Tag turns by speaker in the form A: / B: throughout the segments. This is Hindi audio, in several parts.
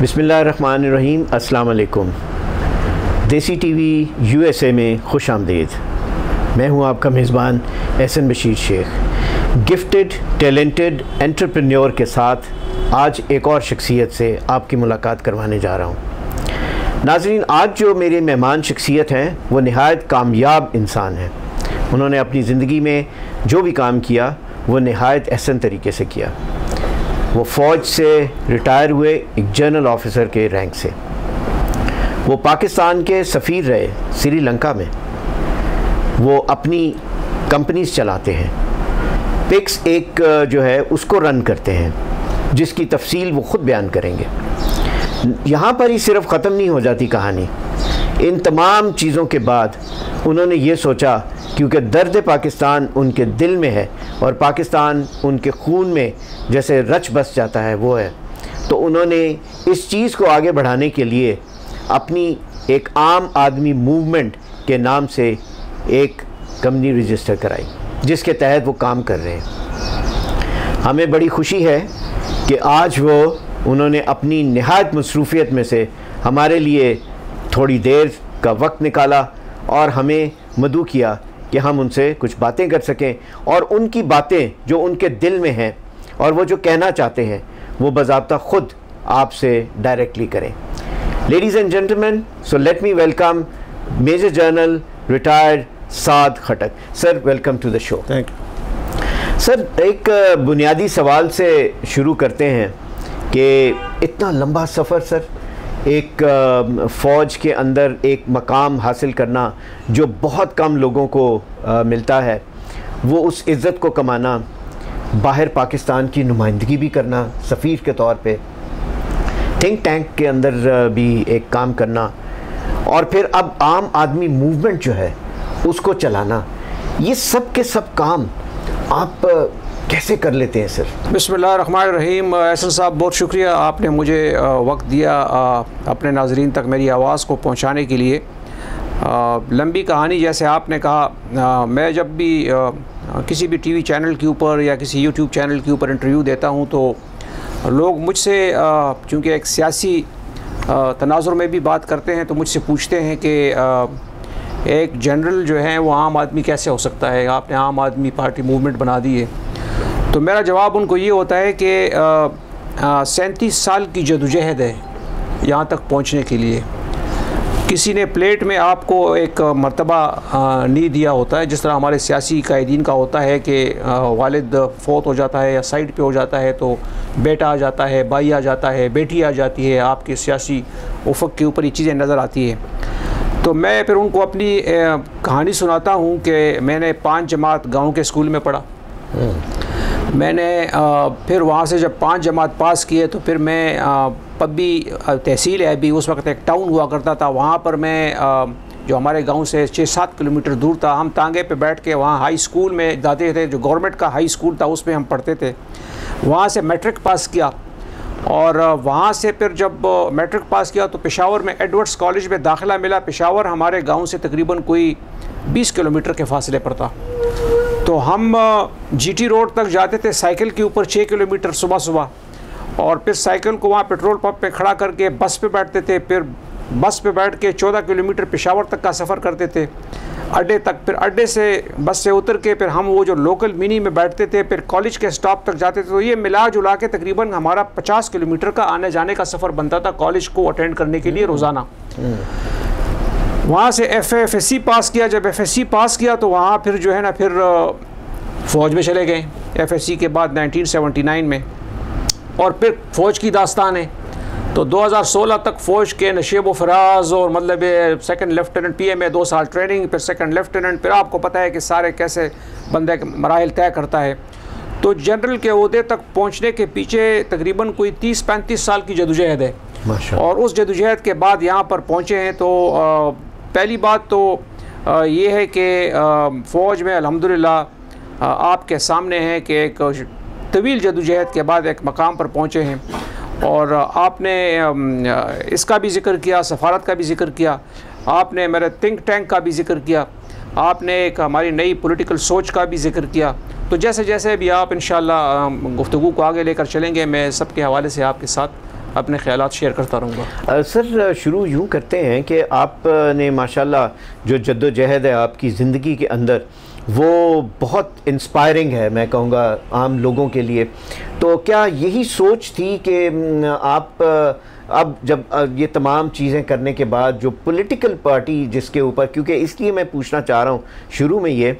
A: बिसमीम अस्सलाम देसी टीवी यूएसए में खुश आमदीद। मैं हूँ आपका मेज़बान Ehsan Bashir Sheikh. Gifted, talented entrepreneur के साथ आज एक और शख्सियत से आपकी मुलाकात करवाने जा रहा हूँ। नाजरीन, आज जो मेरे मेहमान शख्सियत हैं, वो नहायत कामयाब इंसान हैं। उन्होंने अपनी ज़िंदगी में जो भी काम किया, वो नहायत एहसन तरीके से किया। वो फ़ौज से रिटायर हुए एक जनरल ऑफिसर के रैंक से। वो पाकिस्तान के सफ़ीर रहे श्रीलंका में। वो अपनी कंपनीज़ चलाते हैं। पिक्स एक, जो है, उसको रन करते हैं, जिसकी तफसील वो ख़ुद बयान करेंगे। यहाँ पर ही सिर्फ़ ख़त्म नहीं हो जाती कहानी। इन तमाम चीज़ों के बाद उन्होंने ये सोचा क्योंकि दर्द पाकिस्तान उनके दिल में है और पाकिस्तान उनके खून में जैसे रच बस जाता है, वो है। तो उन्होंने इस चीज़ को आगे बढ़ाने के लिए अपनी एक आम आदमी मूवमेंट के नाम से एक कंपनी रजिस्टर कराई, जिसके तहत वो काम कर रहे हैं। हमें बड़ी खुशी है कि आज वो, उन्होंने अपनी नहायत मसरूफियत में से हमारे लिए थोड़ी देर का वक्त निकाला और हमें मदू किया कि हम उनसे कुछ बातें कर सकें और उनकी बातें जो उनके दिल में हैं और वो जो कहना चाहते हैं वो बाबा ख़ुद आपसे डायरेक्टली करें। Ladies and gentleman so let me welcome major general retired Saad Khattak sir welcome to the show
B: thank you
A: sir एक बुनियादी सवाल से शुरू करते हैं कि इतना लंबा सफ़र सर एक फ़ौज के अंदर एक मकाम हासिल करना जो बहुत कम लोगों को मिलता है, वो उस इज़्ज़त को कमाना, बाहर पाकिस्तान की नुमाइंदगी भी करना, सफ़ीर के तौर पे थिंक टैंक के अंदर भी एक काम करना, और फिर अब आम आदमी मूवमेंट जो है, उसको चलाना, ये सब के सब काम आप कैसे कर लेते हैं सर
B: बिसमीम एहसन साहब, बहुत शुक्रिया आपने मुझे वक्त दिया अपने नाजरीन तक मेरी आवाज़ को पहुँचाने के लिए। लंबी कहानी, जैसे आपने कहा मैं जब भी किसी भी टीवी चैनल के ऊपर या किसी यूट्यूब चैनल के ऊपर इंटरव्यू देता हूँ तो लोग मुझसे चूँकि एक सियासी तनाजुर में भी बात करते हैं तो मुझसे पूछते हैं कि एक जनरल जो है, वो आम आदमी कैसे हो सकता है? आपने आम आदमी पार्टी मूवमेंट बना दी है। तो मेरा जवाब उनको ये होता है कि सैंतीस साल की जदोजहद है यहाँ तक पहुँचने के लिए। किसी ने प्लेट में आपको एक मरतबा नहीं दिया होता है, जिस तरह हमारे सियासी कायदीन का होता है कि वालिद फौत हो जाता है या साइड पे हो जाता है तो बेटा आ जाता है भाई आ जाता है, बेटी आ जाती है, आपके सियासी उफक के ऊपर ये चीज़ें नज़र आती हैं। तो मैं फिर उनको अपनी कहानी सुनाता हूँ कि मैंने पाँच जमात गाँव के स्कूल में पढ़ा। हम्म। मैंने फिर वहाँ से जब पाँच जमात पास किए तो फिर मैं पब्बी तहसील है अभी, उस वक्त एक टाउन हुआ करता था। वहाँ पर मैं जो हमारे गाँव से छः सात किलोमीटर दूर था, हम तांगे पे बैठ के वहाँ हाई स्कूल में जाते थे, जो गवर्नमेंट का हाई स्कूल था, उसमें हम पढ़ते थे। वहाँ से मैट्रिक पास किया और वहाँ से फिर जब मैट्रिक पास किया तो पेशावर में एडवर्ड्स कॉलेज में दाखिला मिला। पेशावर हमारे गाँव से तकरीबन कोई 20 किलोमीटर के फासले पर था। तो हम जीटी रोड तक जाते थे, साइकिल के ऊपर छः किलोमीटर सुबह सुबह और फिर साइकिल को वहाँ पेट्रोल पंप पे खड़ा करके बस पे बैठते थे, फिर बस पे बैठ के चौदह किलोमीटर पेशावर तक का सफ़र करते थे। अड्डे तक, फिर अड्डे से बस से उतर के फिर हम वो जो लोकल मिनी में बैठते थे, फिर कॉलेज के स्टॉप तक जाते थे तो ये मिला जुला के तकरीबन हमारा पचास किलोमीटर का आने जाने का सफ़र बनता था कॉलेज को अटेंड करने के लिए रोज़ाना। वहाँ से एफ़ एफ़ एस सी पास किया। जब एफ़ एस सी पास किया तो वहाँ फिर जो है ना फिर फ़ौज में चले गए। एफ़ एस सी के बाद 1979 में। और फिर फ़ौज की दास्तान है। तो 2016 तक फ़ौज के नशेब व फराज और मतलब second lieutenant P M A दो साल ट्रेनिंग फिर सेकंड लेफ्टिनेंट फिर आपको पता है कि सारे कैसे बंदे मराहल तय करता है। तो जनरल के अहदे तक पहुँचने के पीछे तकरीबन कोई तीस पैंतीस साल की जदोजहद है। और उस जदोजहद के बाद यहाँ पर पहुँचे हैं तो पहली बात तो ये है कि फ़ौज में अल्हम्दुलिल्लाह आपके सामने है कि एक तवील जदोजहद के बाद एक मकाम पर पहुँचे हैं। और आपने इसका भी ज़िक्र किया, सफारत का भी ज़िक्र किया, आपने मेरे थिंक टैंक का भी ज़िक्र किया, आपने एक हमारी नई पॉलिटिकल सोच का भी ज़िक्र किया। तो जैसे जैसे भी आप इन गुफ्तु को आगे लेकर चलेंगे, मैं सबके हवाले से आपके साथ अपने ख्याल शेयर करता रहूँगा।
A: सर, शुरू यूँ करते हैं कि आपने, माशाल्लाह, जो जद्दोजहद है आपकी ज़िंदगी के अंदर, वो बहुत इंस्पायरिंग है, मैं कहूँगा, आम लोगों के लिए। तो क्या यही सोच थी कि आप अब जब ये तमाम चीज़ें करने के बाद जो पॉलिटिकल पार्टी जिसके ऊपर, क्योंकि इसलिए मैं पूछना चाह रहा हूँ, शुरू में ये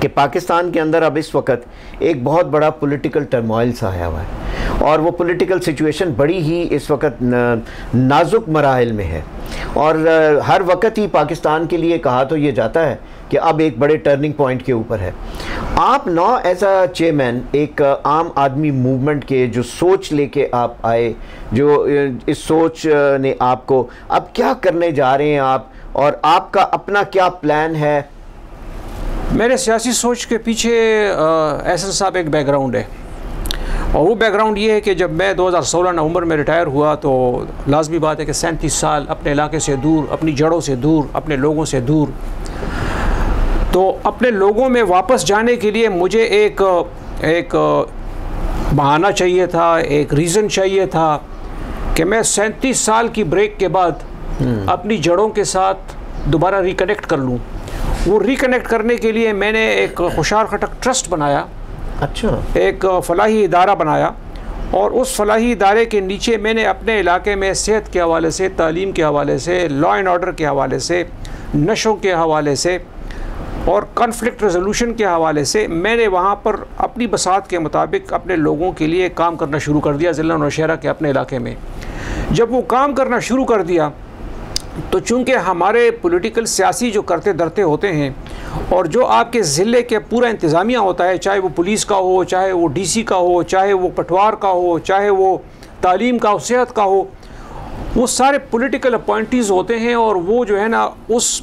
A: कि पाकिस्तान के अंदर अब इस वक्त एक बहुत बड़ा पॉलिटिकल टर्मोइल सा आया हुआ है। और वो पॉलिटिकल सिचुएशन बड़ी ही इस वक्त नाजुक मराहल में है। और हर वक्त ही पाकिस्तान के लिए कहा तो ये जाता है कि अब एक बड़े टर्निंग पॉइंट के ऊपर है। आप नौ एज अ चेयरमैन एक आम आदमी मूवमेंट के जो सोच लेके आप आए, जो इस सोच ने आपको अब क्या करने जा रहे हैं आप और आपका अपना क्या प्लान है?
B: मेरे सियासी सोच के पीछे एहसन साहब एक बैकग्राउंड है। और वो बैकग्राउंड ये है कि जब मैं 2016 नवंबर में रिटायर हुआ तो लाजमी बात है कि सैंतीस साल अपने इलाके से दूर अपनी जड़ों से दूर अपने लोगों से दूर। तो अपने लोगों में वापस जाने के लिए मुझे एक एक बहाना चाहिए था एक रीज़न चाहिए था कि मैं सैंतीस साल की ब्रेक के बाद हम्म। अपनी जड़ों के साथ दोबारा रिकनेक्ट कर लूँ। वो रिकनेक्ट करने के लिए मैंने एक खुशार खटक ट्रस्ट बनाया।
A: अच्छा।
B: एक फलाही इदारा बनाया और उस फलाही इदारे के नीचे मैंने अपने इलाके में सेहत के हवाले से, तालीम के हवाले से लॉ एंड ऑर्डर के हवाले से, नशों के हवाले से और कॉन्फ्लिक्ट रेजोल्यूशन के हवाले से मैंने वहाँ पर अपनी बसात के मुताबिक अपने लोगों के लिए काम करना शुरू कर दिया ज़िला नौशहरा के अपने इलाके में। जब वो काम करना शुरू कर दिया तो चूँकि हमारे पॉलिटिकल सियासी जो करते धरते होते हैं और जो आपके ज़िले के पूरा इंतज़ामिया होता है चाहे वो पुलिस का हो चाहे वो डीसी का हो चाहे वो पटवार का हो चाहे वो तालीम का हो सेहत का हो वो सारे पॉलिटिकल अपॉइंटीज़ होते हैं और वो जो है ना उस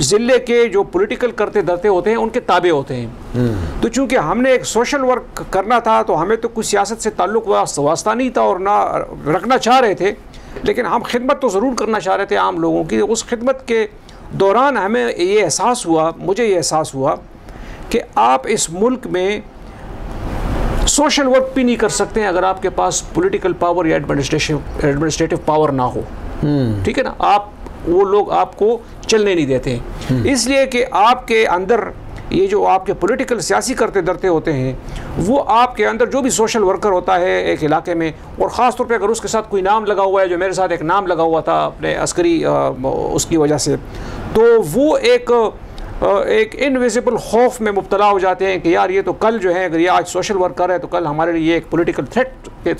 B: ज़िले के जो पॉलिटिकल करते धरते होते हैं उनके ताबे होते हैं हम्म। तो चूँकि हमने एक सोशल वर्क करना था तो हमें तो कुछ सियासत से ताल्लुक वास्ता नहीं था और ना रखना चाह रहे थे लेकिन हम खिदमत तो ज़रूर करना चाह रहे थे आम लोगों की उस खिदमत के दौरान हमें ये एहसास हुआ मुझे ये एहसास हुआ कि आप इस मुल्क में सोशल वर्क भी नहीं कर सकते अगर आपके पास पॉलिटिकल पावर या एडमिनिस्ट्रेशन एडमिनिस्ट्रेटिव पावर ना हो हम्म। ठीक है ना आप वो लोग आपको चलने नहीं देते हम्म। इसलिए कि आपके अंदर ये जो आपके पॉलिटिकल सियासी करते दरते होते हैं, वो आपके अंदर जो भी सोशल वर्कर होता है एक इलाके में, और ख़ास तौर पे अगर उसके साथ कोई नाम लगा हुआ है, जो मेरे साथ एक नाम लगा हुआ था अपने अस्करी उसकी वजह से तो वो एक एक इनविजिबल खौफ में मुबतला हो जाते हैं कि यार ये तो कल जो है अगर ये आज सोशल वर्कर है तो कल हमारे लिए एक पॉलिटिकल थ्रेट के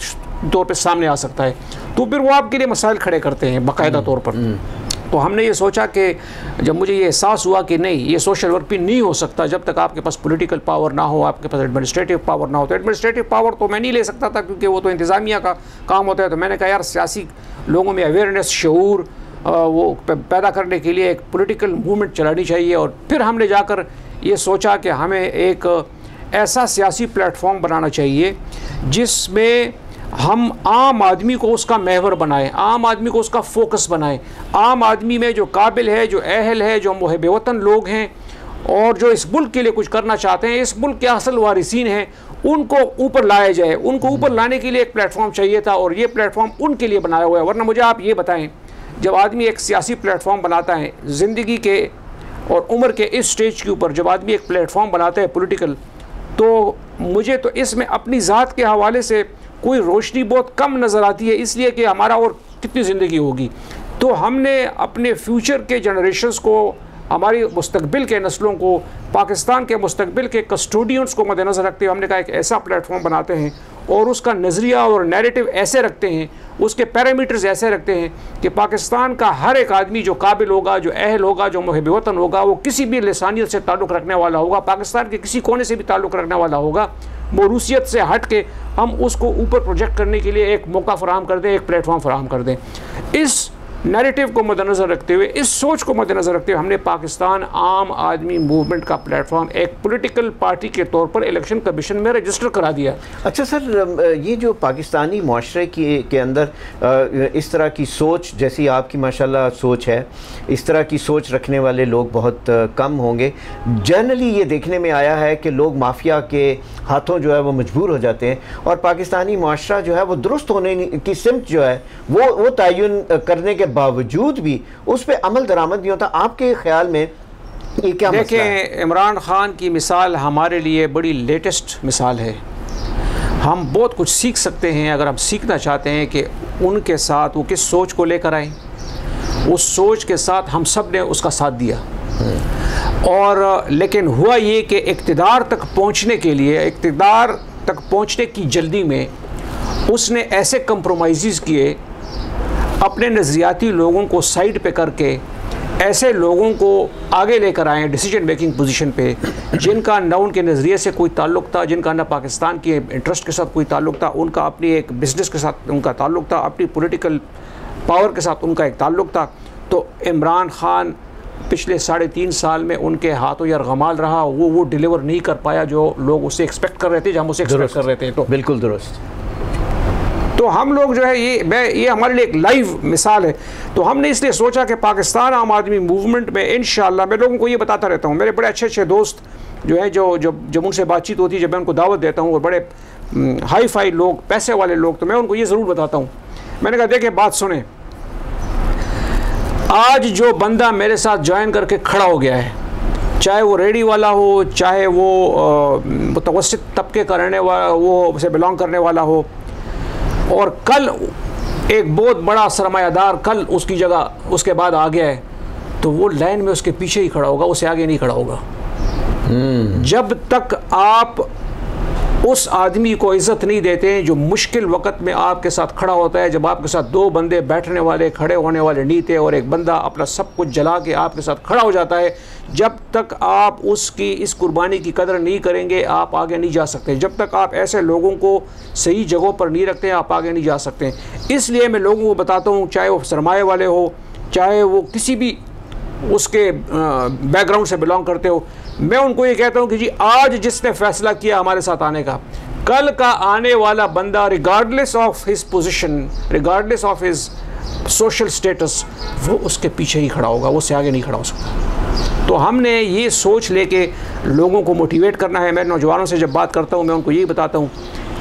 B: तौर पे सामने आ सकता है। तो फिर वो आपके लिए मसाइल खड़े करते हैं बाकायदा तौर पर। हम्म। तो हमने ये सोचा कि जब मुझे ये एहसास हुआ कि नहीं ये सोशल वर्क भी नहीं हो सकता जब तक आपके पास पॉलिटिकल पावर ना हो आपके पास एडमिनिस्ट्रेटिव पावर ना हो तो एडमिनिस्ट्रेटिव पावर तो मैं नहीं ले सकता था क्योंकि वो तो इंतज़ामिया का काम होता है। तो मैंने कहा यार सियासी लोगों में अवेयरनेस शूर वो पैदा करने के लिए एक पोलिटिकल मूवमेंट चलानी चाहिए और फिर हमने जाकर ये सोचा कि हमें एक ऐसा सियासी प्लेटफॉर्म बनाना चाहिए जिसमें हम आम आदमी को उसका महवर बनाएँ, आम आदमी को उसका फोकस बनाएँ। आम आदमी में जो काबिल है, जो अहल है, जो महब वतन लोग हैं और जो इस मुल्क के लिए कुछ करना चाहते हैं, इस मुल्क के असल वारिसिन हैं, उनको ऊपर लाया जाए। उनको ऊपर लाने के लिए एक प्लेटफॉर्म चाहिए था और ये प्लेटफॉर्म उनके लिए बनाया हुआ है। वरना मुझे आप ये बताएँ जब आदमी एक सियासी प्लेटफॉर्म बनाता है, ज़िंदगी के और उम्र के इस स्टेज के ऊपर जब आदमी एक प्लेटफॉर्म बनाता है पॉलिटिकल तो मुझे तो इसमें अपनी ज़ात के हवाले से कोई रोशनी बहुत कम नज़र आती है, इसलिए कि हमारा और कितनी ज़िंदगी होगी। तो हमने अपने फ्यूचर के जनरेशन्स को हमारी मुस्तबिल के नस्लों को, पाकिस्तान के मुस्तबिल के कस्टोडियंस को मद्देनज़र रखते हुए हमने कहा, एक ऐसा प्लेटफॉर्म बनाते हैं और उसका नज़रिया और नैरेटिव ऐसे रखते हैं, उसके पैरामीटर्स ऐसे रखते हैं कि पाकिस्तान का हर एक आदमी जो काबिल होगा, जो अहल होगा, जो महब वतन होगा, वो किसी भी लसानियत से ताल्लुक़ रखने वाला होगा, पाकिस्तान के किसी कोने से भी ताल्लुक़ रखने वाला होगा मोरूसीत से हट के हम उसको ऊपर प्रोजेक्ट करने के लिए एक मौका फराम कर दें, एक प्लेटफॉर्म फराम कर दें। इस नैरेटिव को मद्देनज़र रखते हुए, इस सोच को मद्देनज़र रखते हुए हमने पाकिस्तान आम आदमी मूवमेंट का प्लेटफॉर्म एक पॉलिटिकल पार्टी के तौर पर इलेक्शन कमीशन में रजिस्टर करा दिया।
A: अच्छा सर ये जो पाकिस्तानी माशरे की, के अंदर इस तरह की सोच, जैसी आपकी माशाल्लाह सोच है, इस तरह की सोच रखने वाले लोग बहुत कम होंगे। जनरली ये देखने में आया है कि लोग माफिया के हाथों जो है वो मजबूर हो जाते हैं और पाकिस्तानी माशरा जो है वो दुरुस्त होने की सिमत जो है, वो वो तयन करने के बावजूद भी उस पर अमल दरामद नहीं होता। आपके ख्याल में ये क्या
B: देखें इमरान खान की मिसाल हमारे लिए बड़ी लेटेस्ट मिसाल है। हम बहुत कुछ सीख सकते हैं अगर हम सीखना चाहते हैं कि उनके साथ वो किस सोच को लेकर आए। उस सोच के साथ हम सबने उसका साथ दिया। और लेकिन हुआ ये कि इकतदार तक पहुँचने के लिए इकतदार तक पहुँचने की जल्दी में उसने ऐसे कंप्रोमाइज़ किए अपने नज़रियाती लोगों को साइड पे करके ऐसे लोगों को आगे लेकर आए डिसीज़न मेकिंग पोजीशन पे जिनका न उनके नज़रिए से कोई ताल्लुक था जिनका न पाकिस्तान के इंटरेस्ट के साथ कोई ताल्लुक था उनका अपनी एक बिज़नेस के साथ उनका ताल्लुक था अपनी पॉलिटिकल पावर के साथ उनका एक ताल्लुक था। तो इमरान खान पिछले साढ़े तीन साल में उनके हाथों यार गमाल रहा वो वो डिलीवर नहीं कर पाया जो लोग उसे एक्सपेक्ट कर रहे थे जो हम उसे एक्सपेक्ट कर रहे थे। तो
A: बिल्कुल दुरुस्त।
B: तो हम लोग जो है, ये, मैं, ये हमारे लिए एक लाइव मिसाल है। तो हमने इसलिए सोचा कि पाकिस्तान आम आदमी मूवमेंट में इन मैं लोगों को ये बताता रहता हूँ। मेरे बड़े अच्छे अच्छे दोस्त जो है, जो जब जब उनसे बातचीत होती है, जब मैं उनको दावत देता हूँ, और बड़े हाई फाई लोग, पैसे वाले लोग तो मैं उनको ये ज़रूर बताता हूँ। मैंने कहा देखे बात सुने। आज जो बंदा मेरे साथ ज्वाइन करके खड़ा हो गया है, चाहे वो रेडी वाला हो, चाहे वो मुतवसत तबके का रहने वाला वो उसे बिलोंग करने वाला हो और कल एक बहुत बड़ा सरमायादार कल उसकी जगह उसके बाद आ गया है तो वो लाइन में उसके पीछे ही खड़ा होगा उसे आगे नहीं खड़ा होगा हम्म। जब तक आप उस आदमी को इज़्ज़त नहीं देते हैं जो मुश्किल वक्त में आपके साथ खड़ा होता है, जब आपके साथ दो बंदे बैठने वाले, खड़े होने वाले थे और एक बंदा अपना सब कुछ जला के आपके साथ खड़ा हो जाता है, जब तक आप उसकी, इस कुर्बानी की कदर नहीं करेंगे, आप आगे नहीं जा सकते। जब तक आप ऐसे लोगों को सही जगहों पर नहीं रखते, आप आगे नहीं जा सकते। इसलिए मैं लोगों को बताता हूँ, चाहे वो सरमाए वाले हो, चाहे वो किसी भी उसके बैकग्राउंड से बिलोंग करते हो मैं उनको ये कहता हूँ कि जी, आज जिसने फैसला किया हमारे साथ आने का, कल का आने वाला बंदा regardless of his position regardless of his social status वो उसके पीछे ही खड़ा होगा, वो से आगे नहीं खड़ा हो सकता। तो हमने ये सोच लेके लोगों को मोटिवेट करना है। मैं नौजवानों से जब बात करता हूँ, मैं उनको यही बताता हूँ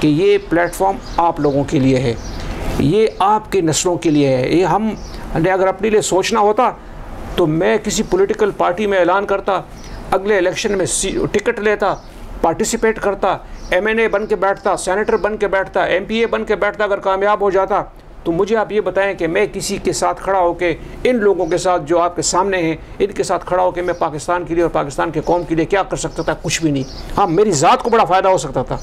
B: कि ये प्लेटफॉर्म आप लोगों के लिए है, ये आपके नस्लों के लिए है। ये हमने अगर अपने लिए सोचना होता तो मैं किसी पॉलिटिकल पार्टी में ऐलान करता अगले इलेक्शन में टिकट लेता पार्टिसिपेट करता एमएनए बन के बैठता सेनेटर बन के बैठता एमपीए बन के बैठता, अगर कामयाब हो जाता तो मुझे आप ये बताएँ कि मैं किसी के साथ खड़ा होकर इन लोगों के साथ जो आपके सामने हैं, इनके साथ खड़ा होकर मैं पाकिस्तान के लिए और पाकिस्तान के कौम के लिए क्या कर सकता था? कुछ भी नहीं। हाँ मेरी ज़ात को बड़ा फ़ायदा हो सकता था।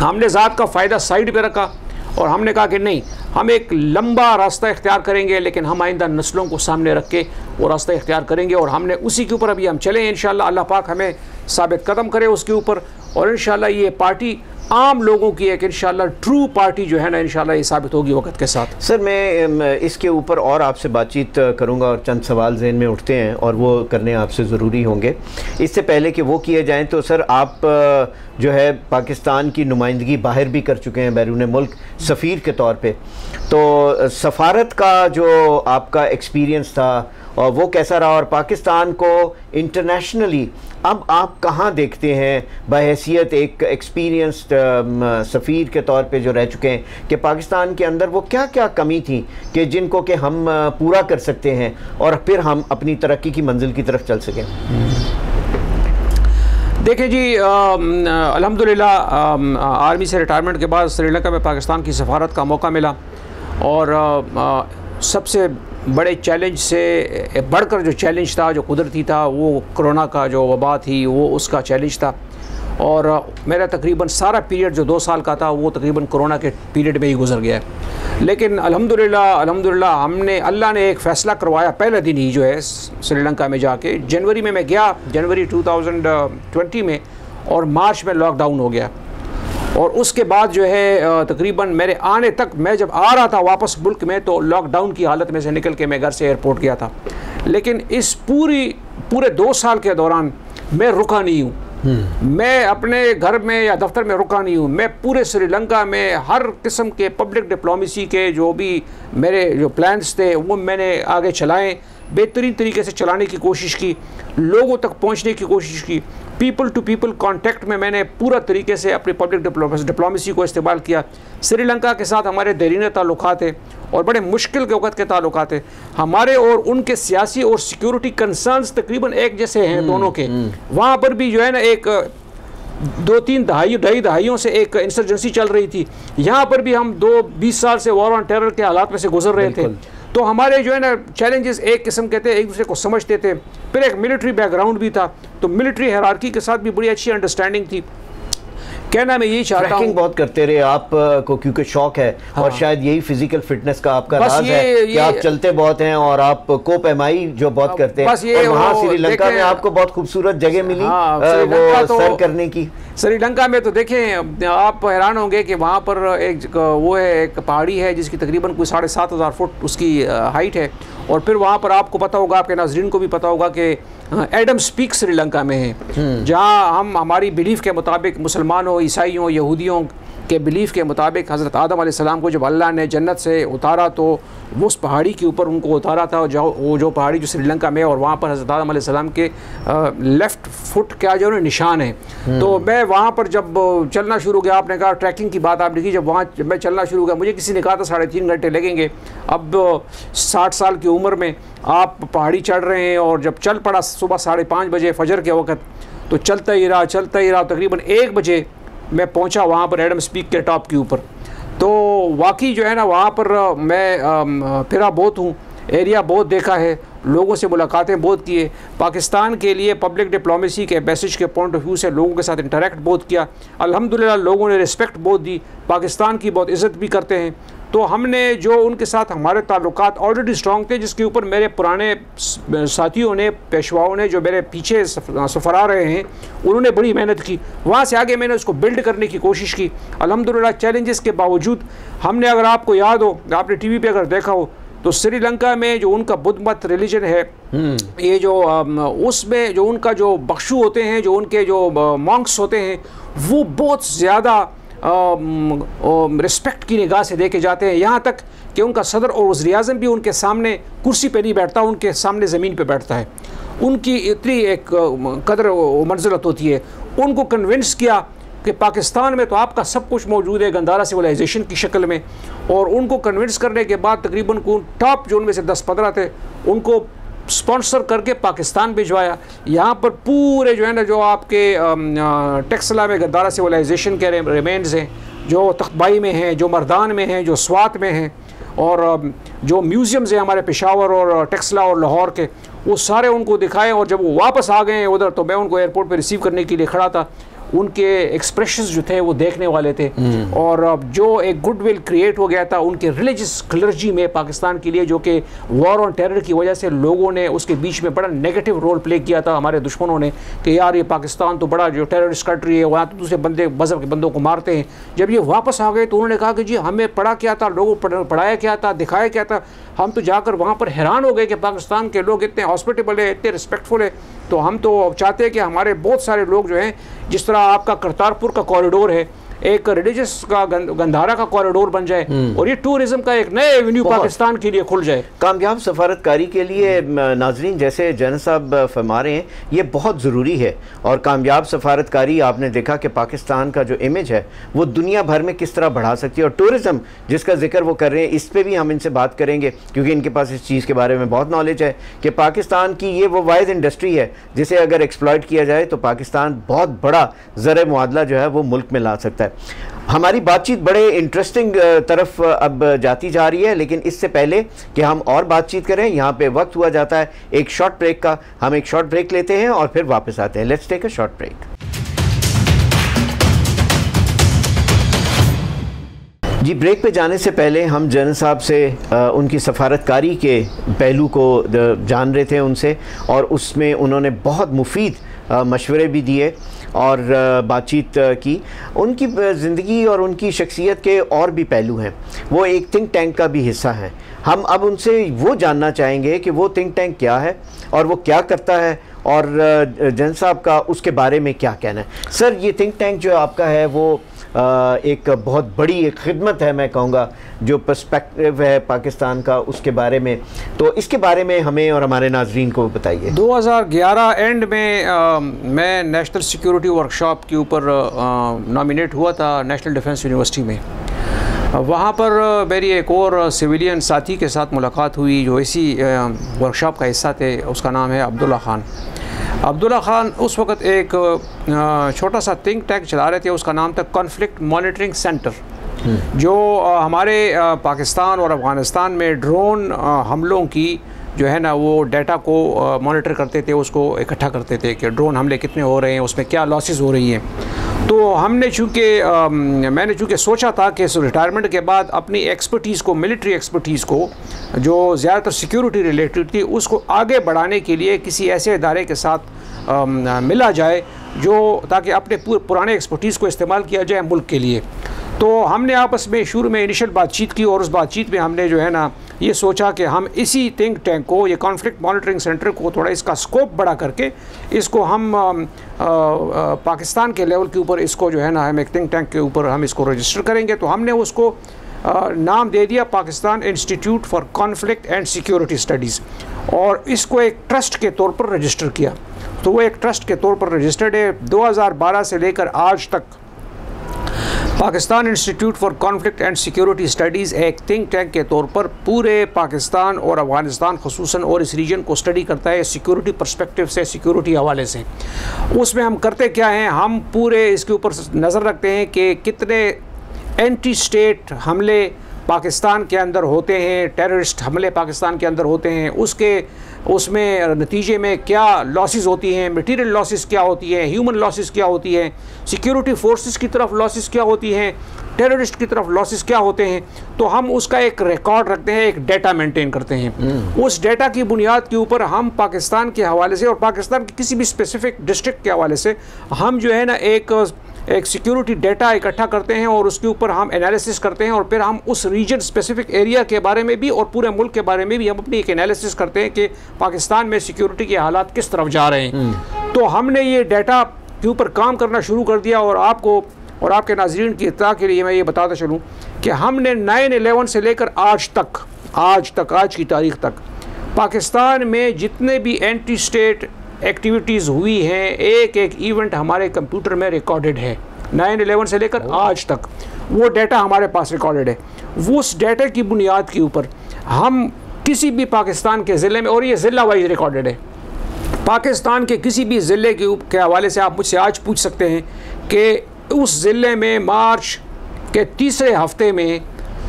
B: हमने ज़ात का फ़ायदा साइड पर रखा और हमने कहा कि नहीं हम एक लंबा रास्ता इख्तियार करेंगे, लेकिन हम आइंदा नस्लों को सामने रख के वो रास्ता इख्तियार करेंगे और हमने उसी के ऊपर अभी हम चले। इन अल्लाह पाक हमें साबित कदम करे उसके ऊपर और इन ये पार्टी आम लोगों की एक इंशाल्लाह ट्रू पार्टी जो है ना, इंशाल्लाह ये साबित होगी वक्त के साथ।
A: सर, मैं इसके ऊपर और आपसे बातचीत करूँगा और चंद सवाल जहन में उठते हैं और वो करने आपसे ज़रूरी होंगे। इससे पहले कि वो किए जाएँ तो सर, आप जो है, पाकिस्तान की नुमाइंदगी बाहर भी कर चुके हैं बैरून मुल्क, सफ़ीर के तौर पर तो सफारत का जो आपका एक्सपीरियंस था, और वो कैसा रहा? और पाकिस्तान को इंटरनेशनली अब आप कहाँ देखते हैं बहसीत एक एक्सपीरियंस सफ़ीर के तौर पे जो रह चुके हैं कि पाकिस्तान के अंदर वो क्या क्या कमी थी कि जिनको कि हम पूरा कर सकते हैं और फिर हम अपनी तरक्की की मंजिल की तरफ़ चल सकें।
B: देखिए जी अल्हम्दुलिल्लाह आर्मी से रिटायरमेंट के बाद श्रीलंका में पाकिस्तान की सफारत का मौका मिला और आ, सबसे बड़े चैलेंज से बढ़कर जो चैलेंज था, जो कुदरती था, वो कोरोना का जो वबा थी, वो उसका चैलेंज था। और मेरा तकरीबन सारा पीरियड जो दो साल का था, वो तकरीबन कोरोना के पीरियड में ही गुजर गया लेकिन अल्हम्दुलिल्लाह अल्हम्दुलिल्लाह, हमने, अल्लाह ने एक फ़ैसला करवाया पहले दिन ही जो है श्रीलंका में जाके। जनवरी में मैं गया, जनवरी 2020 में, और मार्च में लॉकडाउन हो गया। और उसके बाद जो है तकरीबन मेरे आने तक मैं जब आ रहा था वापस मुल्क में तो लॉकडाउन की हालत में से निकल के मैं घर से एयरपोर्ट गया था। लेकिन इस पूरी पूरे दो साल के दौरान मैं रुका नहीं हूँ। मैं अपने घर में या दफ्तर में रुका नहीं हूँ। मैं पूरे श्रीलंका में हर किस्म के पब्लिक डिप्लोमेसी के जो भी मेरे जो प्लान्स थे वो मैंने आगे चलाएँ। बेहतरीन तरीके से चलाने की कोशिश की लोगों तक पहुँचने की कोशिश की। पीपल टू पीपल कांटेक्ट में मैंने पूरा तरीके से अपनी पब्लिक डिप्लोमेसी को इस्तेमाल किया। श्रीलंका के साथ हमारे देरीन ताल्लुक थे और बड़े मुश्किल के वक्त के ताल्लुक थे हमारे और उनके सियासी और सिक्योरिटी कंसर्नस तकरीबन एक जैसे हैं हम्म, दोनों के। हम्म। वहाँ पर भी जो है ना एक दो तीन दहाई ढाई दहाइयों से एक इंसर्जेंसी चल रही थी। यहाँ पर भी हम दो बीस साल से वॉर ऑन टेरर के हालात में से गुजर रहे थे। तो हमारे जो है ना चैलेंजेस एक किस्म के थे एक दूसरे को समझते थे। फिर एक मिलिट्री बैकग्राउंड भी था तो मिलिट्री हैरारकी के साथ भी बड़ी अच्छी अंडरस्टैंडिंग थी। कहना मैं यही चाहता हूँ।
A: बहुत करते रहे आप को क्योंकि शौक है हाँ। और शायद यही फ़िज़िकल फिटनेस का आपका राज ये, है कि आप चलते बहुत हैं और आप को पैमाई जो बहुत करते हैं। बस ये वहाँ श्रीलंका में आपको बहुत खूबसूरत जगह मिली हाँ, वो तो, सर करने की।
B: श्रीलंका में तो देखें आप हैरान होंगे कि वहाँ पर एक वो है एक पहाड़ी है जिसकी तकरीबन कोई साढ़े सात हज़ार फुट उसकी हाइट है। और फिर वहाँ पर आपको पता होगा आपके नाजरीन को भी पता होगा कि एडम स्पीक श्रीलंका में है हम्म। जहाँ हम हमारी बिलीफ के मुताबिक मुसलमानों ईसाइयों यहूदियों के बिलीफ के मुताबिक हज़रत आदम सलाम को जब अल्लाह ने जन्नत से उतारा तो वो उस पहाड़ी के ऊपर उनको उतारा था जो वो जो पहाड़ी जो श्रीलंका में और वहाँ पर हज़रत आदम सलाम के आ, लेफ़्ट फुट क्या जो है निशान है तो हम्म। मैं वहाँ पर जब चलना शुरू किया आपने कहा ट्रैकिंग की बात आपने की जब वहाँ मैं चलना शुरू किया मुझे किसी ने कहा था साढ़े तीन घंटे लगेंगे अब साठ साल की उम्र में आप पहाड़ी चढ़ रहे हैं और जब चल पड़ा सुबह साढ़े पाँच बजे फजर के वक्त तो चलता ही रहा चलता ही रहा तकरीबन एक बजे मैं पहुँचा वहाँ पर एडम स्पीक के टॉप के ऊपर। तो वाकई जो है ना, वहाँ पर मैं फिरा बहुत हूँ। एरिया बहुत देखा है, लोगों से मुलाकातें बहुत किए पाकिस्तान के लिए पब्लिक डिप्लोमेसी के मैसेज के पॉइंट ऑफ़ व्यू से लोगों के साथ इंटरेक्ट बहुत किया। अल्हम्दुलिल्लाह, लोगों ने रिस्पेक्ट बहुत दी। पाकिस्तान की बहुत इज़्ज़त भी करते हैं। तो हमने जो उनके साथ हमारे ताल्लुक ऑलरेडी स्ट्रॉन्ग थे जिसके ऊपर मेरे पुराने साथियों ने पेशवाओं ने जो मेरे पीछे सफरा रहे हैं उन्होंने बड़ी मेहनत की वहाँ से आगे मैंने उसको बिल्ड करने की कोशिश की अलहमदिल्ला चैलेंजेस के बावजूद हमने अगर आपको याद हो आपने टी वी पर अगर देखा हो तो श्रीलंका में जो उनका बुद्ध मत रिलीजन है हम्म। ये जो उसमें जो उनका जो बख्शु होते हैं जो उनके जो मॉन्क्स होते हैं वो बहुत ज़्यादा रिस्पेक्ट की निगाह से देखे जाते हैं। यहाँ तक कि उनका सदर और वजी अजम भी उनके सामने कुर्सी पर नहीं बैठता, उनके सामने ज़मीन पर बैठता है। उनकी इतनी एक, कदर मंजिलत होती है। उनको कन्विंस किया कि पाकिस्तान में तो आपका सब कुछ मौजूद है गंदारा सिविलाइजेशन की शक्ल में। और उनको कन्विंस करने के बाद तकरीबन को टॉप जो उनमें से दस पंद्रह थे। उनको स्पॉन्सर करके पाकिस्तान भिजवाया। यहाँ पर पूरे जो है ना, जो आपके टेक्सला में गद्दारा सिविलाइजेशन के रिमेंस हैं, जो तखबाई में हैं, जो मरदान में हैं, जो स्वात में हैं, और जो म्यूज़ियम्स हैं हमारे पेशावर और टेक्सला और लाहौर के, वो सारे उनको दिखाए और जब वो वापस आ गए उधर तो मैं उनको एयरपोर्ट पर रिसीव करने के लिए खड़ा था। उनके एक्सप्रेशन जो थे वो देखने वाले थे। हम्म। और जो एक गुडविल क्रिएट हो गया था उनके रिलीजियस क्लर्जी में पाकिस्तान के लिए जो कि वॉर ऑन टेरर की वजह से लोगों ने उसके बीच में बड़ा नेगेटिव रोल प्ले किया था हमारे दुश्मनों ने कि यार ये पाकिस्तान तो बड़ा जो टेररिस्ट कंट्री है वहाँ तो दूसरे बंदे मज़हब के बंदों को मारते हैं। जब ये वापस आ गए तो उन्होंने कहा कि जी हमें पढ़ा क्या था लोगों को पढ़ाया क्या था दिखाया क्या था? हम तो जाकर वहाँ पर हैरान हो गए कि पाकिस्तान के लोग इतने हॉस्पिटेबल है इतने रिस्पेक्टफुल है। तो हम तो चाहते हैं कि हमारे बहुत सारे लोग जो हैं जिस तरह आपका करतारपुर का कॉरिडोर है। एक रिलीजियस का गंधारा का कॉरिडोर बन जाए हम्म। और ये टूरिज़्म का एक नए एवेन्यू पाकिस्तान के लिए खुल जाए।
A: कामयाब सफारतकारी के लिए नाजरीन जैसे जैन साहब फरमा रहे हैं ये बहुत ज़रूरी है। और कामयाब सफारतकारी आपने देखा कि पाकिस्तान का जो इमेज है वो दुनिया भर में किस तरह बढ़ा सकती है। और टूरिज़म जिसका ज़िक्र वो कर रहे हैं इस पर भी हम इनसे बात करेंगे क्योंकि इनके पास इस चीज़ के बारे में बहुत नॉलेज है कि पाकिस्तान की ये वो वाइज इंडस्ट्री है जिसे अगर एक्सप्लॉयट किया जाए तो पाकिस्तान बहुत बड़ा ज़र मुआदला जो है वो मुल्क में ला सकता है। हमारी बातचीत बड़े इंटरेस्टिंग तरफ़ अब जाती जा रही है लेकिन इससे पहले कि हम और बातचीत करें यहाँ पे वक्त हुआ जाता है एक शॉर्ट ब्रेक का। हम एक शॉर्ट ब्रेक लेते हैं और फिर वापस आते हैं। Let's take a short break ji break पे जाने से पहले हम जनरल साहब से आ, उनकी सफारतकारी के पहलू को जान रहे थे उनसे और उसमें उन्होंने बहुत मुफीद मशवरे भी दिए। और बातचीत की। उनकी ज़िंदगी और उनकी शख्सियत के और भी पहलू हैं। वो एक थिंक टैंक का भी हिस्सा हैं। हम अब उनसे वो जानना चाहेंगे कि वो थिंक टैंक क्या है और वो क्या करता है और जन साहब का उसके बारे में क्या कहना है। सर, ये थिंक टैंक जो आपका है, वो एक बहुत बड़ी एक खिदमत है मैं कहूँगा जो पर्सपेक्टिव है पाकिस्तान का उसके बारे में। तो इसके बारे में हमें और हमारे नाजरीन को बताइए।
B: 2011 एंड में आ, मैं नेशनल सिक्योरिटी वर्कशॉप के ऊपर नॉमिनेट हुआ था नेशनल डिफेंस यूनिवर्सिटी में। वहाँ पर मेरी एक और सिविलियन साथी के साथ मुलाकात हुई जो इसी वर्कशॉप का हिस्सा थे उसका नाम है अब्दुल्ला ख़ान। अब्दुल्ला ख़ान उस वक़्त एक छोटा सा थिंक टैंक चला रहे थे उसका नाम था कॉन्फ्लिक्ट मॉनिटरिंग सेंटर जो हमारे पाकिस्तान और अफ़गानिस्तान में ड्रोन हमलों की जो है ना वो डाटा को मॉनिटर करते थे उसको इकट्ठा करते थे कि ड्रोन हमले कितने हो रहे हैं उसमें क्या लॉसेस हो रही हैं। तो हमने चूँकि मैंने चूँकि सोचा था कि रिटायरमेंट के बाद अपनी एक्सपर्टीज़ को मिलिट्री एक्सपर्टीज़ को जो ज़्यादातर सिक्योरिटी रिलेटेड थी उसको आगे बढ़ाने के लिए किसी ऐसे इदारे के साथ आ, मिला जाए जो ताकि अपने पुराने एक्सपर्टीज़ को इस्तेमाल किया जाए मुल्क के लिए। तो हमने आपस में शुरू में इनिशियल बातचीत की और उस बातचीत में हमने जो है ना ये सोचा कि हम इसी थिंक टैंक को ये कॉन्फ्लिक्ट मॉनिटरिंग सेंटर को थोड़ा इसका स्कोप बड़ा करके इसको हम आ, आ, पाकिस्तान के लेवल के ऊपर इसको जो है ना हम एक थिंक टैंक के ऊपर हम इसको रजिस्टर करेंगे। तो हमने उसको आ, नाम दे दिया Pakistan institute for conflict and security studies और इसको एक ट्रस्ट के तौर पर रजिस्टर किया। तो वो एक ट्रस्ट के तौर पर रजिस्टर्ड है। 2012 से लेकर आज तक Pakistan institute for conflict and security studies, एक थिंक टैंक के तौर पर पूरे पाकिस्तान और अफ़गानिस्तान खसूस और इस रीजन को स्टडी करता है सिक्योरिटी परस्पेक्टिव से सिक्योरिटी हवाले से। उसमें हम करते क्या हैं? हम पूरे इसके ऊपर नज़र रखते हैं कि कितने एंटी स्टेट हमले पाकिस्तान के अंदर होते हैं टेररिस्ट हमले पाकिस्तान के अंदर होते हैं। उसके उसमें नतीजे में क्या लॉसेस होती हैं मटेरियल लॉसेस क्या होती हैं ह्यूमन लॉसेस क्या होती हैं सिक्योरिटी फोर्सेस की तरफ़ लॉसेस क्या होती हैं टेररिस्ट की तरफ़ लॉसेस क्या होते हैं तो हम उसका एक रिकॉर्ड रखते हैं एक डेटा मेंटेन करते हैं हम्म। उस डेटा की बुनियाद के ऊपर हम पाकिस्तान के हवाले से और पाकिस्तान के किसी भी स्पेसिफिक डिस्ट्रिक्ट के हवाले से हम जो है ना एक एक सिक्योरिटी डेटा इकट्ठा करते हैं और उसके ऊपर हम एनालिसिस करते हैं और फिर हम उस रीजन स्पेसिफिक एरिया के बारे में भी और पूरे मुल्क के बारे में भी हम अपनी एक एनालिसिस करते हैं कि पाकिस्तान में सिक्योरिटी के हालात किस तरफ़ जा रहे हैं हम्म। तो हमने ये डेटा के ऊपर काम करना शुरू कर दिया और आपको और आपके नाजरन की इतला के लिए मैं ये बताता चलूँ कि हमने नाइन एलेवन से लेकर आज तक आज तक आज की तारीख तक पाकिस्तान में जितने भी एंटी स्टेट एक्टिविटीज़ हुई हैं एक एक इवेंट हमारे कंप्यूटर में रिकॉर्डेड है नाइन एलेवन से लेकर आज तक। वो डाटा हमारे पास रिकॉर्डेड है। वो उस डाटा की बुनियाद के ऊपर हम किसी भी पाकिस्तान के ज़िले में और ये ज़िला वाइज रिकॉर्डेड है। पाकिस्तान के किसी भी ज़िले के के हवाले से आप मुझसे आज पूछ सकते हैं कि उस ज़िले में मार्च के तीसरे हफ़्ते में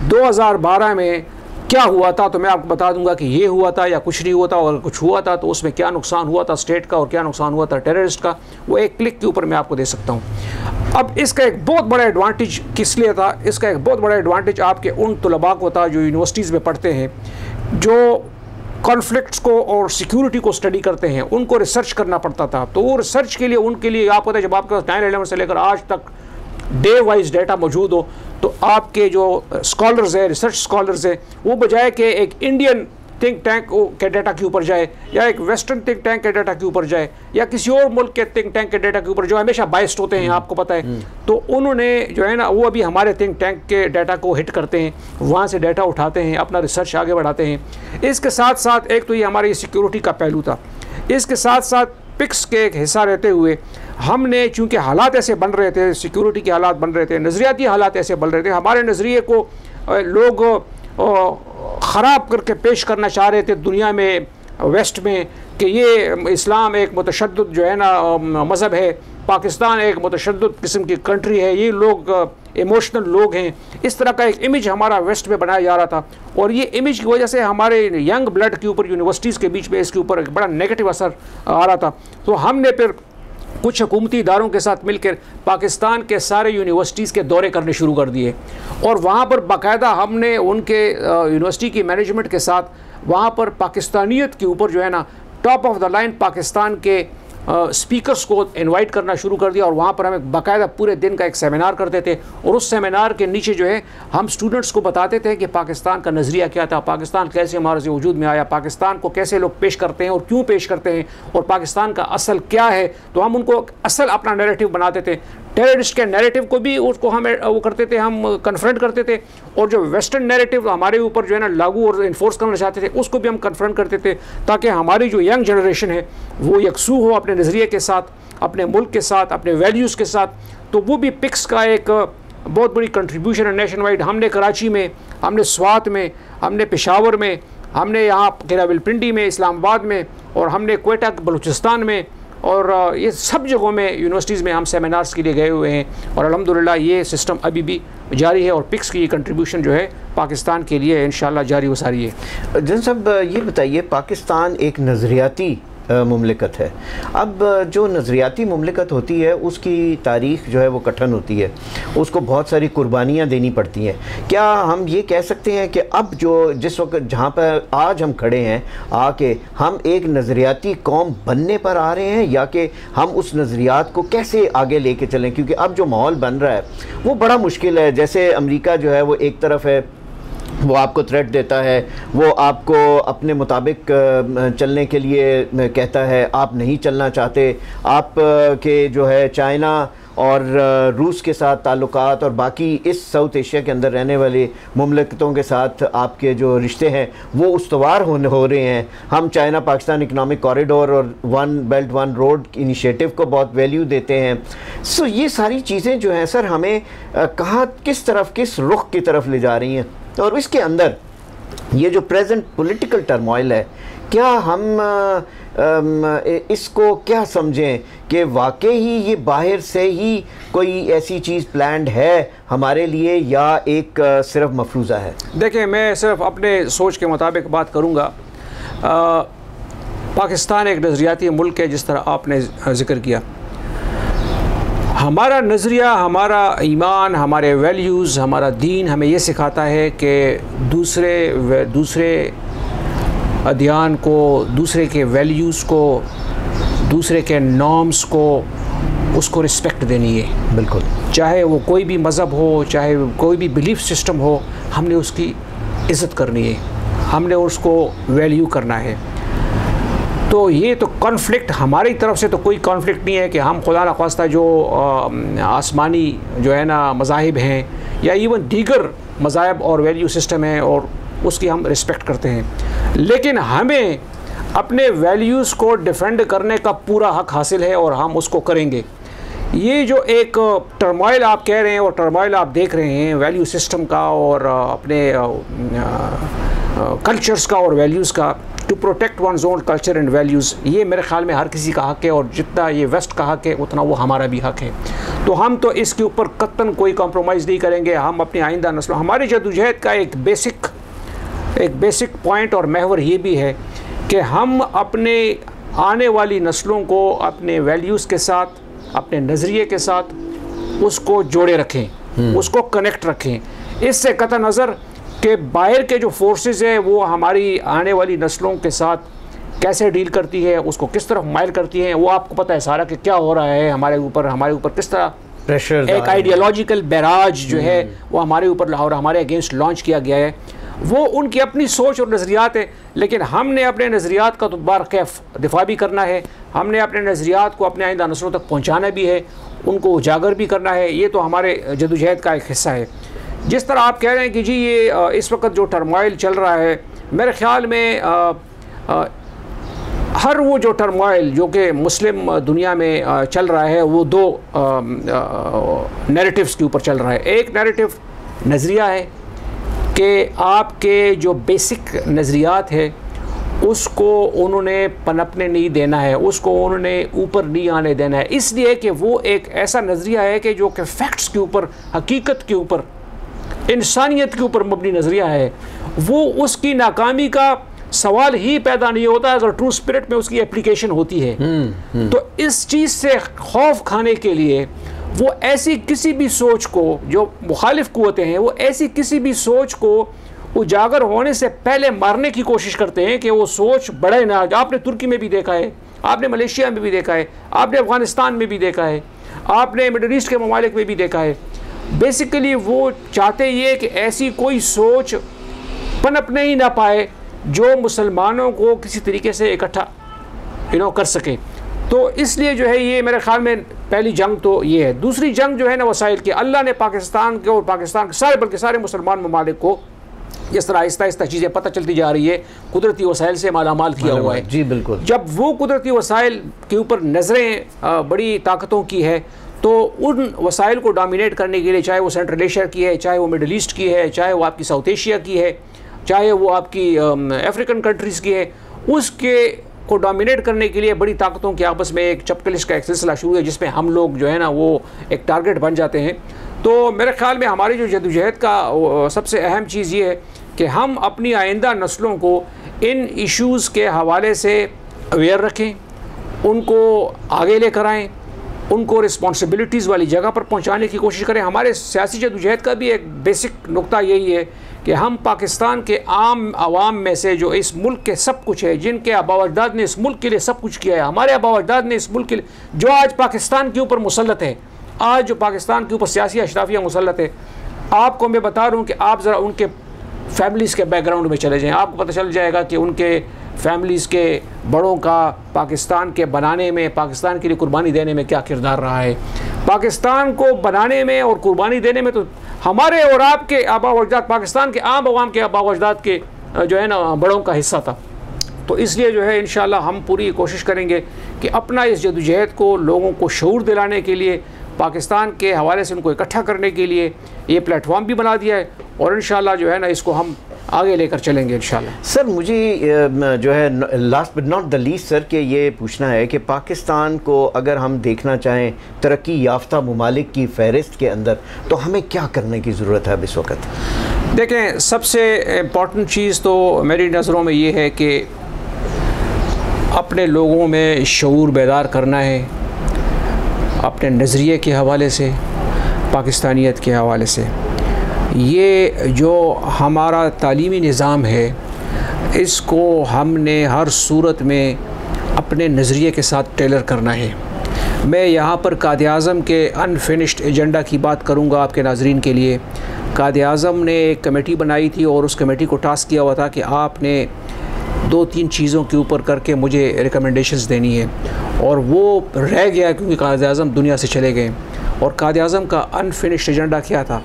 B: 2012 में क्या हुआ था तो मैं आपको बता दूँगा कि ये हुआ था या कुछ नहीं हुआ था अगर कुछ हुआ था तो उसमें क्या नुकसान हुआ था स्टेट का और क्या नुकसान हुआ था टेररिस्ट का, वो एक क्लिक के ऊपर मैं आपको दे सकता हूँ। अब इसका एक बहुत बड़ा एडवांटेज किस लिए था? इसका एक बहुत बड़ा एडवांटेज आपके उन तलबा को था जो यूनिवर्सिटीज़ में पढ़ते हैं, जो कॉन्फ्लिक्ट्स को और सिक्योरिटी को स्टडी करते हैं, उनको रिसर्च करना पड़ता था। तो वो रिसर्च के लिए, उनके लिए, आप पता है जब आपके पास नाइन एलेवन से लेकर आज तक डे वाइज डेटा मौजूद हो तो आपके जो स्कॉलर्स हैं रिसर्च स्कॉलर्स हैं वो बजाय कि एक इंडियन थिंक टैंक के डाटा के ऊपर जाए या एक वेस्टर्न थिंक टैंक के डाटा के ऊपर जाए या किसी और मुल्क के थिंक टैंक के डाटा के ऊपर जो हमेशा बाइस्ड होते हैं आपको पता है हम्म। तो उन्होंने जो है ना वो अभी हमारे थिंक टैंक के डाटा को हिट करते हैं वहाँ से डाटा उठाते हैं अपना रिसर्च आगे बढ़ाते हैं इसके साथ साथ एक तो ये हमारी सिक्योरिटी का पहलू था इसके साथ साथ पिक्स के एक हिस्सा रहते हुए, हमने चूँकि हालात ऐसे बन रहे थे सिक्योरिटी के हालात बन रहे थे, नज़रियाती हालात ऐसे बन रहे थे, हमारे नज़रिए को लोग ख़राब करके पेश करना चाह रहे थे दुनिया में, वेस्ट में, कि ये इस्लाम एक मतशद जो है ना मज़हब है पाकिस्तान एक मतशद किस्म की कंट्री है। ये लोग इमोशनल लोग हैं। इस तरह का एक इमेज हमारा वेस्ट में बनाया जा रहा था। और ये इमेज की वजह से हमारे यंग ब्लड के ऊपर यूनिवर्सिटीज़ के बीच में इसके ऊपर एक बड़ा नेगेटिव असर आ रहा था। तो हमने फिर कुछ हुकूमती इदारों के साथ मिलकर पाकिस्तान के सारे यूनिवर्सिटीज़ के दौरे करने शुरू कर दिए। और वहाँ पर बाकायदा हमने उनके यूनिवर्सिटी की मैनेजमेंट के साथ वहाँ पर पाकिस्तानियत के ऊपर जो है ना top of the line Pakistan के स्पीकर्स को इनवाइट करना शुरू कर दिया और वहाँ पर हम एक बाकायदा पूरे दिन का एक सेमिनार करते थे। और उस सेमिनार के नीचे जो है, हम स्टूडेंट्स को बताते थे कि पाकिस्तान का नज़रिया क्या था, पाकिस्तान कैसे हमारे वजूद में आया, पाकिस्तान को कैसे लोग पेश करते हैं और क्यों पेश करते हैं और पाकिस्तान का असल क्या है। तो हम उनको असल अपना नेरेटिव बनाते थे। टेररिस्ट के नैरेटिव को भी उसको हम, वो करते थे, हम कन्फ्रंट करते थे। और जो वेस्टर्न नैरेटिव हमारे ऊपर जो है ना लागू और इन्फोर्स करना चाहते थे, उसको भी हम कन्फ्रंट करते थे ताकि हमारी जो यंग जनरेशन है, वो यकसू हो अपने नज़रिए के साथ, अपने मुल्क के साथ, अपने वैल्यूज़ के साथ। तो वो भी पिक्स का एक बहुत बड़ी कंट्रीब्यूशन है नेशन वाइड हमने कराची में, हमने स्वात में, हमने पेशावर में, हमने यहाँ केरावलपिंडी में, इस्लामाबाद में, और हमने कोयटा, बलूचिस्तान में और ये सब जगहों में यूनिवर्सिटीज़ में हम सेमिनार्स के लिए गए हुए हैं और अलहमदिल्ला ये सिस्टम अभी भी जारी है और पिक्स की ये कंट्रीब्यूशन जो है पाकिस्तान के लिए इन जारी हो सारी है।
A: जन साहब ये बताइए, पाकिस्तान एक नज़रियाती ममलिकत है। अब जो नज़रियाती ममलिकत होती है, उसकी तारीख जो है वो कठन होती है। उसको बहुत सारी कुर्बानियाँ देनी पड़ती हैं। क्या हम ये कह सकते हैं कि अब जो, जिस वक्त जहाँ पर आज हम खड़े हैं, आके हम एक नज़रियाती कौम बनने पर आ रहे हैं, या कि हम उस नज़रियात को कैसे आगे लेके चलें? क्योंकि अब जो माहौल बन रहा है, वो बड़ा मुश्किल है। जैसे अमरीका जो है वो एक तरफ़ है वो आपको थ्रेट देता है, वो आपको अपने मुताबिक चलने के लिए कहता है, आप नहीं चलना चाहते। आप के जो है चाइना और रूस के साथ ताल्लुक़ और बाकी इस साउथ एशिया के अंदर रहने वाले ममलकतों के साथ आपके जो रिश्ते हैं, वो उसवार होने, हो रहे हैं। हम चाइना पाकिस्तान इकनॉमिक कॉरिडोर और one belt, one road initiative को बहुत वैल्यू देते हैं। सो ये सारी चीज़ें जो हैं, सर, हमें कहाँ, किस तरफ़, किस रुख की तरफ़ ले जा रही हैं? और इसके अंदर ये जो प्रेजेंट पॉलिटिकल टर्मोइल है, क्या हम इसको क्या समझें कि वाकई ही ये बाहर से ही कोई ऐसी चीज़ प्लान्ड है हमारे लिए या एक सिर्फ़ मफरूज़ा है?
B: देखें मैं सिर्फ़ अपने सोच के मुताबिक बात करूँगा। पाकिस्तान एक नज़रियाती मुल्क है, जिस तरह आपने ज़िक्र किया। हमारा नज़रिया हमारा ईमान हमारे वैल्यूज़ हमारा दीन हमें ये सिखाता है कि दूसरे दूसरे अध्ययन को दूसरे के वैल्यूज़ को दूसरे के नॉर्म्स को उसको रिस्पेक्ट देनी है
A: बिल्कुल।
B: चाहे वो कोई भी मज़हब हो चाहे कोई भी बिलीफ सिस्टम हो हमने उसकी इज़्ज़त करनी है। हमने उसको वैल्यू करना है। तो ये तो कॉन्फ्लिक्ट हमारी तरफ़ से तो कोई कॉन्फ्लिक्ट नहीं है कि हम खुदा न खास्ता जो आसमानी जो है ना मजाहब हैं या इवन दीगर मज़ाहब और वैल्यू सिस्टम हैं और उसकी हम रिस्पेक्ट करते हैं। लेकिन हमें अपने वैल्यूज़ को डिफेंड करने का पूरा हक हासिल है और हम उसको करेंगे। ये जो एक टर्मोइल आप कह रहे हैं और टर्मोइल आप देख रहे हैं वैल्यू सिस्टम का और अपने कल्चर्स का और वैल्यूज़ का to protect one's own culture and values ये मेरे ख्याल में हर किसी का हक है और जितना ये वेस्ट का हक है उतना वो हमारा भी हक है। तो हम तो इसके ऊपर कतन कोई कॉम्प्रोमाइज़ नहीं करेंगे। हम अपनी आइंदा नस्लों हमारे जदोजहद का एक बेसिक एक बेसिक पॉइंट और महवर ये भी है कि हम अपने आने वाली नस्लों को अपने वैल्यूज़ के साथ अपने नज़रिए के साथ उसको जोड़े रखें हम्म। उसको कनेक्ट रखें। इससे कत नज़र कि बाहर के जो फोर्सेस हैं वो हमारी आने वाली नस्लों के साथ कैसे डील करती है उसको किस तरफ़ माइल करती है वो आपको पता है सारा कि क्या हो रहा है हमारे ऊपर हमारे ऊपर किस तरह
A: प्रेशर
B: एक आइडियोलॉजिकल बैराज जो है हम्म। वो हमारे ऊपर लाहौर हमारे अगेंस्ट लॉन्च किया गया है। वो उनकी अपनी सोच और नज़रियात है लेकिन हमने अपने नज़रियात का तो बार कैफ दिफा भी करना है हमने अपने नज़रियात को अपने आइंदा नस्लों तक पहुँचाना भी है उनको उजागर भी करना है ये तो हमारे जदोजहद का एक हिस्सा है। जिस तरह आप कह रहे हैं कि जी ये इस वक्त जो टर्माइल चल रहा है मेरे ख्याल में आ, आ, हर वो जो टर्माइल जो कि मुस्लिम दुनिया में चल रहा है वो दो नैरेटिव्स के ऊपर चल रहा है। एक नैरेटिव नज़रिया है कि आपके जो बेसिक नज़रियात है उसको उन्होंने पनपने नहीं देना है उसको उन्होंने ऊपर नहीं आने देना है। इसलिए कि वो एक ऐसा नज़रिया है कि जो कि फैक्ट्स के ऊपर हकीकत के ऊपर इंसानियत के ऊपर मबनी नज़रिया है। वो उसकी नाकामी का सवाल ही पैदा नहीं होता अगर ट्रू स्पिरिट में उसकी एप्लीकेशन होती है। तो इस चीज़ से खौफ खाने के लिए वो ऐसी किसी भी सोच को जो मुखालिफ कुतें हैं वो ऐसी किसी भी सोच को उजागर होने से पहले मारने की कोशिश करते हैं कि वो सोच बढ़े ना। आपने तुर्की में भी देखा है आपने मलेशिया में भी देखा है आपने अफ़गानिस्तान में भी देखा है आपने मिडल ईस्ट के ममालिक में भी देखा है। बेसिकली वो चाहते ये कि ऐसी कोई सोच पनपने ही ना पाए जो मुसलमानों को किसी तरीके से इकट्ठा यू नो कर सके। तो इसलिए जो है ये मेरे ख्याल में पहली जंग तो ये है। दूसरी जंग जो है ना वसाइल की अल्लाह ने पाकिस्तान के और पाकिस्तान के सारे बल्कि सारे मुसलमान ममालिक को जिस तरह आहिस्ता आहिस्ता चीज़ें पता चलती जा रही है। कुदरती वसाइल से माला माल किया हुआ है।
A: जी बिल्कुल।
B: जब वो कुदरती वसाइल के ऊपर नज़रें बड़ी ताकतों की है तो उन वसाइल को डोमिनेट करने के लिए चाहे वो सेंट्रल एशिया की है, चाहे वो मिडल ईस्ट की है, चाहे वो आपकी साउथ एशिया की है, चाहे वो आपकी अफ्रीकन कंट्रीज़ की है, उसके को डोमिनेट करने के लिए बड़ी ताकतों के आपस में एक चपकलिश का एक सिलसिला शुरू है, जिसमें हम लोग जो है ना वो एक टारगेट बन जाते हैं। तो मेरे ख्याल में हमारी जो जदोजहद का सबसे अहम चीज़ ये है कि हम अपनी आइंदा नस्लों को इन इश्यूज़ के हवाले से अवेयर रखें, उनको आगे लेकर आएँ उनको रिस्पॉन्सिबिलिटीज़ वाली जगह पर पहुँचाने की कोशिश करें। हमारे सियासी जदोजहद का भी एक बेसिक नुकता यही है कि हम पाकिस्तान के आम आवाम में से जो इस मुल्क के सब कुछ है, जिनके आबा अबावजदाद ने इस मुल्क के लिए सब कुछ किया है, हमारे अबावजदाद ने इस मुल्क के लिए, जो आज पाकिस्तान के ऊपर मुसलत है, आज जो पाकिस्तान के ऊपर सियासी अशराफिया मुसलत है, आपको मैं बता रहा हूँ कि आप ज़रा उनके फैमिलीज़ के बैकग्राउंड में चले जाएँ। आपको पता चल जाएगा कि उनके फैमिलीज़ के, बड़ों का, पाकिस्तान के बनाने में, पाकिस्तान के लिए कुर्बानी देने में क्या किरदार रहा है? पाकिस्तान को बनाने में और कुर्बानी देने में तो हमारे और आपके आबा वजदाद पाकिस्तान के आम आवाम के आबा वजदाद के जो है ना, बड़ों का हिस्सा था। तो इसलिए जो है इन हम पूरी कोशिश करेंगे कि अपना इस जदोजहद को लोगों को शूर दिलाने के लिए पाकिस्तान के हवाले से उनको इकट्ठा करने के लिए ये प्लेटफॉर्म भी बना दिया है और इन जो है ना इसको हम आगे लेकर चलेंगे इन
A: सर मुझे जो है last but not the least sir के ये पूछना है कि पाकिस्तान को अगर हम देखना चाहें तरक्की याफ्ता ममालिक की फहरिस्त के अंदर तो हमें क्या करने की ज़रूरत है अब इस वक्त?
B: देखें सबसे इंपॉर्टेंट चीज़ तो मेरी नज़रों में ये है कि अपने लोगों में शूर बेदार करना है। अपने नज़रिए के हवाले से, पाकिस्तानियत के हवाले से। ये जो हमारा तालीमी निज़ाम है, इसको हमने हर सूरत में अपने नज़रिए के साथ टेलर करना है। मैं यहाँ पर काद अज़म के अनफिनिश्ड एजेंडा की बात करूँगा आपके नाजरीन के लिए। काद अज़म ने एक कमेटी बनाई थी और उस कमेटी को टास्क किया हुआ था कि आपने दो तीन चीज़ों के ऊपर करके मुझे रिकमेंडेशंस देनी है। और वो रह गया क्योंकि काद अज़म दुनिया से चले गए। और काद अज़म का अनफिनिश्ड एजेंडा क्या था?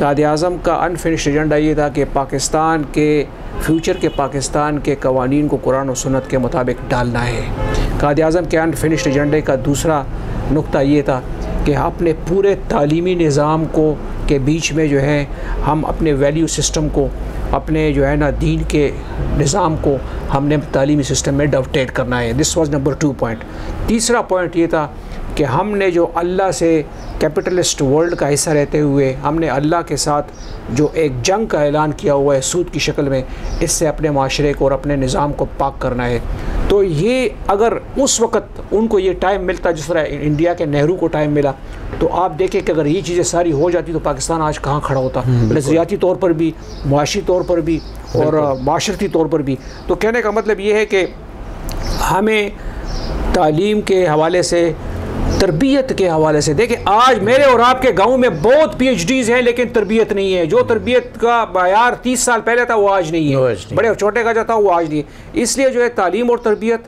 B: काद अज़म का अनफिनिश्ड एजेंडा ये था कि पाकिस्तान के फ्यूचर के पाकिस्तान के कवानीन को कुरान और सुनत के मुताबिक डालना है। काद अज़म के अनफिनिश्ड एजेंडे का दूसरा नुक्ता ये था कि अपने पूरे तालीमी निज़ाम को के बीच में जो है, हम अपने वैल्यू सिस्टम को अपने जो है ना, दीन के निज़ाम को हमने तालीमी सिस्टम में डवटेट करना है। This was number two point तीसरा पॉइंट ये था कि हमने जो अल्लाह से कैपिटलिस्ट वर्ल्ड का हिस्सा रहते हुए हमने अल्लाह के साथ जो एक जंग का ऐलान किया हुआ है सूद की शक्ल में, इससे अपने माशरे को और अपने निज़ाम को पाक करना है। तो ये अगर उस वक़्त उनको ये टाइम मिलता जिस तरह इंडिया के नेहरू को टाइम मिला तो आप देखें कि अगर ये चीज़ें सारी हो जाती तो पाकिस्तान आज कहाँ खड़ा होता। हम्म, नज़रियाती तौर पर भी मुआशी तौर पर भी और माशरती तौर पर भी। तो कहने का मतलब ये है कि हमें तालीम के हवाले से तरबियत के हवाले से देखें आज मेरे और आपके गाँव में बहुत पीएचडीज हैं लेकिन तरबियत नहीं है। जो तरबियत का बायार तीस साल पहले था वो आज नहीं है। नहीं। बड़े छोटे का जो था वो आज नहीं है। इसलिए जो है तालीम और तरबियत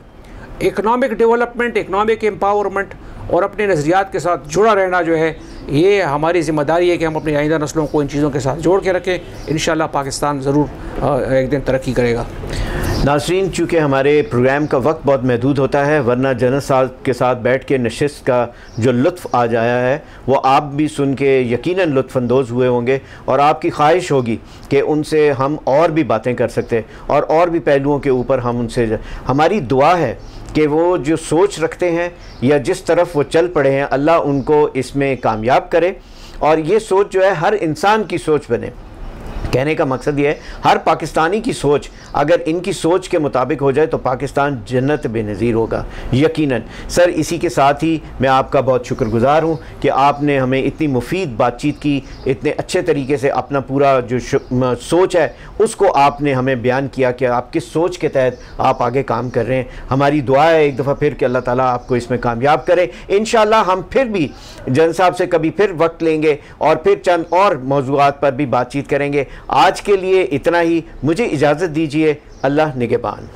B: इकनॉमिक डेवलपमेंट इकनॉमिक एम्पावरमेंट और अपने नज़रियात के साथ जुड़ा रहना जो है, ये हमारी ज़िम्मेदारी है कि हम अपनी आइंदा नस्लों को इन चीज़ों के साथ जोड़ के रखें। इन पाकिस्तान ज़रूर एक दिन तरक्की करेगा।
A: नाजरीन, चूँकि हमारे प्रोग्राम का वक्त बहुत महदूद होता है, वरना जनरल साहब के साथ बैठ के नशस्त का जो लुत्फ़ आ जाया है, वो आप भी सुन के यकीन लुफानंदोज़ हुए होंगे और आपकी ख्वाहिश होगी कि उनसे हम और भी बातें कर सकते और और भी पहलुओं के ऊपर हम उनसे हमारी दुआ है कि वो जो सोच रखते हैं या जिस तरफ़ वो चल पड़े हैं, अल्लाह उनको इसमें कामयाब करे। और ये सोच जो है, हर इंसान की सोच बने। कहने का मकसद ये है, हर पाकिस्तानी की सोच अगर इनकी सोच के मुताबिक हो जाए तो पाकिस्तान जन्नत बेनज़ीर होगा, यकीनन। सर, इसी के साथ ही मैं आपका बहुत शुक्रगुजार हूँ कि आपने हमें इतनी मुफीद बातचीत की, इतने अच्छे तरीके से अपना पूरा जो सोच है, उसको आपने हमें बयान किया कि आप किस सोच के तहत आप आगे काम कर रहे हैं। हमारी दुआ है एक दफ़ा फिर कि अल्लाह ताला आपको इसमें कामयाब करें। इन हम फिर भी जन साहब से कभी फिर वक्त लेंगे और फिर चंद और मौजूद पर भी बातचीत करेंगे। आज के लिए इतना ही। मुझे इजाज़त दीजिए। अल्लाह निगेबान।